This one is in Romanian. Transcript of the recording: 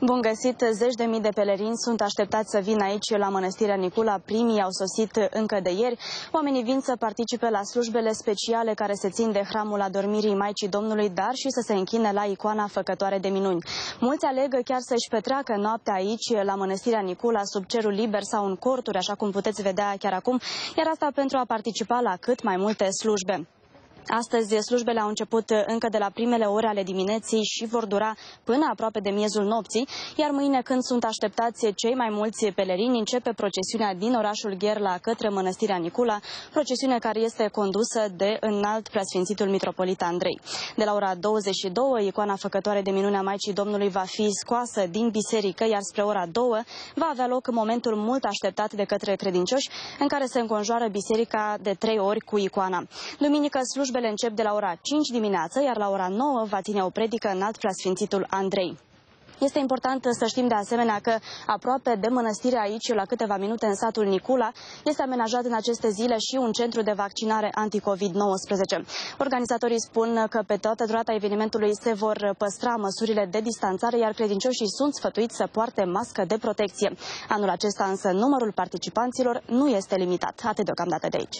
Bun găsit! Zeci de mii de pelerinți sunt așteptați să vină aici la Mănăstirea Nicula. Primii au sosit încă de ieri. Oamenii vin să participe la slujbele speciale care se țin de hramul adormirii Maicii Domnului, dar și să se închine la icoana făcătoare de minuni. Mulți aleg chiar să-și petreacă noaptea aici la Mănăstirea Nicula, sub cerul liber sau în corturi, așa cum puteți vedea chiar acum, iar asta pentru a participa la cât mai multe slujbe. Astăzi slujbele au început încă de la primele ore ale dimineții și vor dura până aproape de miezul nopții, iar mâine când sunt așteptați cei mai mulți pelerini, începe procesiunea din orașul Gherla către Mănăstirea Nicula, procesiune care este condusă de înalt preasfințitul mitropolit Andrei. De la ora 22, icoana făcătoare de minunea Maicii Domnului va fi scoasă din biserică, iar spre ora 2 va avea loc momentul mult așteptat de către credincioși, în care se înconjoară biserica de trei ori cu icoana. Duminică slujba Slujbele încep de la ora 5 dimineață, iar la ora 9 va ține o predică în alt preasfințitul Andrei. Este important să știm de asemenea că aproape de mănăstire aici, la câteva minute în satul Nicula, este amenajat în aceste zile și un centru de vaccinare anti-Covid-19. Organizatorii spun că pe toată durata evenimentului se vor păstra măsurile de distanțare, iar credincioșii sunt sfătuiți să poarte mască de protecție. Anul acesta însă numărul participanților nu este limitat. Atât deocamdată de aici.